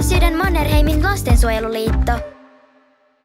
Tafsyden Mannerheimin lastensuojeluliitto.